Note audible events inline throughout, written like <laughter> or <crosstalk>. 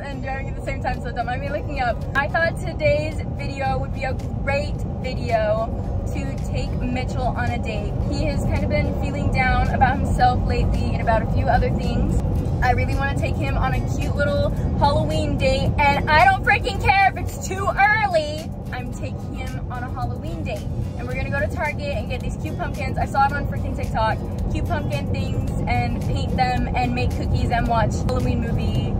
and driving at the same time, so don't mind me looking up. I thought today's video would be a great video to take Mitchell on a date. He has kind of been feeling down about himself lately and about a few other things. I really want to take him on a cute little Halloween date, and I don't freaking care if it's too early. I'm taking him on a Halloween date. And we're gonna go to Target and get these cute pumpkins. I saw it on freaking TikTok. Cute pumpkin things and paint them and make cookies and watch Halloween movie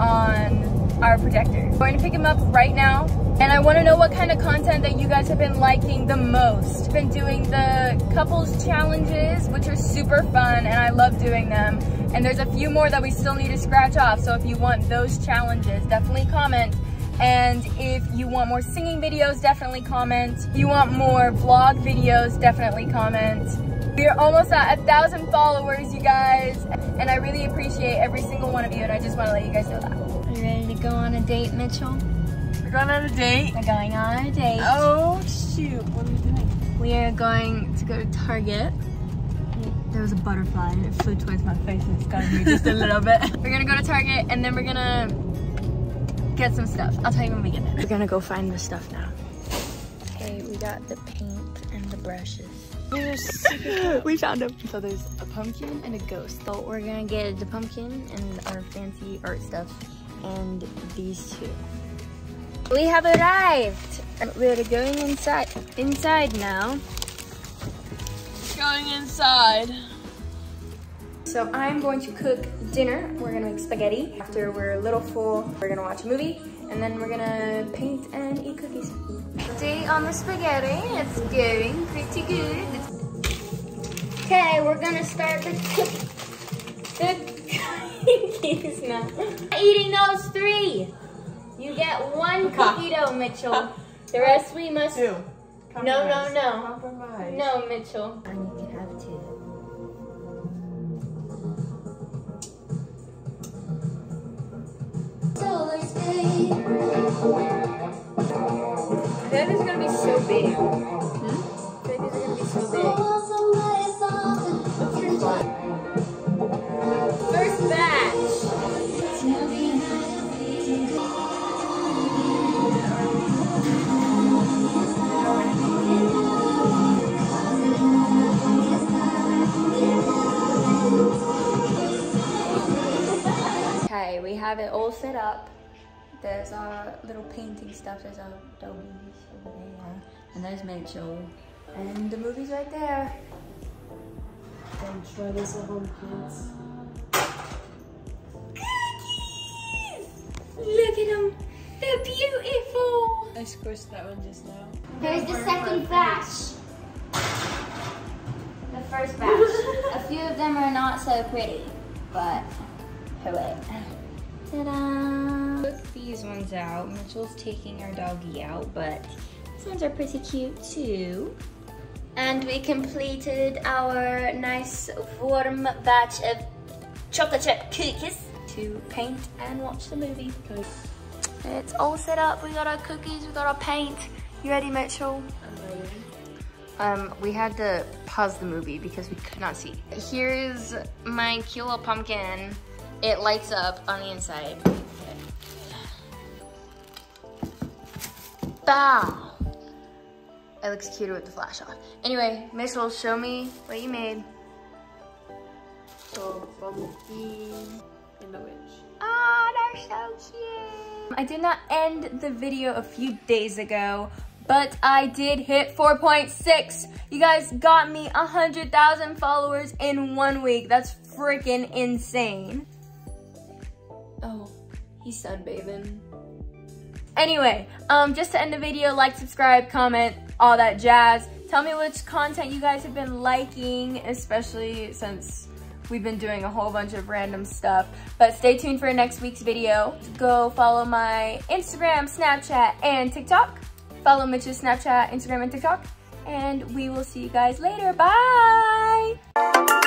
on our projector. I'm going to pick him up right now and I want to know what kind of content that you guys have been liking the most. I've been doing the couples challenges which are super fun and I love doing them and there's a few more that we still need to scratch off so if you want those challenges definitely comment and if you want more singing videos definitely comment. If you want more vlog videos definitely comment. We're almost at a thousand followers, you guys, and I really appreciate every single one of you, and I just want to let you guys know that. Are you ready to go on a date, Mitchell? We're going on a date. We're going on a date. Oh, shoot. What are we doing? We are going to go to Target. There was a butterfly and it flew towards my face and scared me just a little bit. <laughs> We're gonna go to Target and then we're gonna get some stuff. I'll tell you when we get there. We're gonna go find the stuff now. Okay, we got the paint and the brushes. <laughs> we found them. So there's a pumpkin and a ghost. So we're gonna get the pumpkin and our fancy art stuff and these two. We have arrived. We're going inside inside now. Going inside. So I'm going to cook dinner. We're gonna make spaghetti. After we're a little full, we're gonna watch a movie and then we're gonna paint and eat cookies. Day on the spaghetti. It's going pretty good. Okay, we're gonna start the, the cookies <laughs> now. Eating those three. You get one cookie dough, Mitchell. The rest we must. Two. No, no, no. Compromise. No, Mitchell. And you can have two. That is gonna be so big. Hmm? Have it all set up. There's our little painting stuff. There's our doggies over there. And there's Mitchell. And the movie's right there. Don't try this at home, kids. Look at them. They're beautiful. I squished that one just now. Here's the second batch. The first batch. <laughs> A few of them are not so pretty, but hooray. Ta-da! Took these ones out. Mitchell's taking our doggy out, but these ones are pretty cute too. And we completed our nice warm batch of chocolate chip cookies to paint and watch the movie. It's all set up. We got our cookies, we got our paint. You ready, Mitchell? Um, we had to pause the movie because we could not see. Here's my cute little pumpkin. It lights up on the inside. Bow! It looks cuter with the flash off. Anyway, Mitchell, show me what you made. So, Bumblebee and the witch. Oh, they're so cute. I did not end the video a few days ago, but I did hit 4.6. You guys got me 100,000 followers in one week. That's freaking insane. Oh, he's sunbathing. Anyway, um, just to end the video, like, subscribe, comment, all that jazz. Tell me which content you guys have been liking, especially since we've been doing a whole bunch of random stuff. But stay tuned for next week's video. Go follow my Instagram, Snapchat, and TikTok. Follow Mitch's Snapchat, Instagram, and TikTok. And we will see you guys later. Bye!